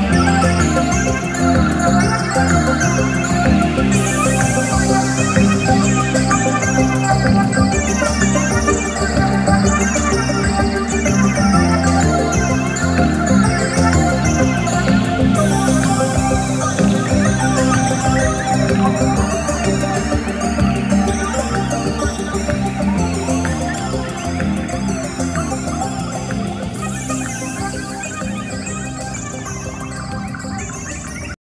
Yeah.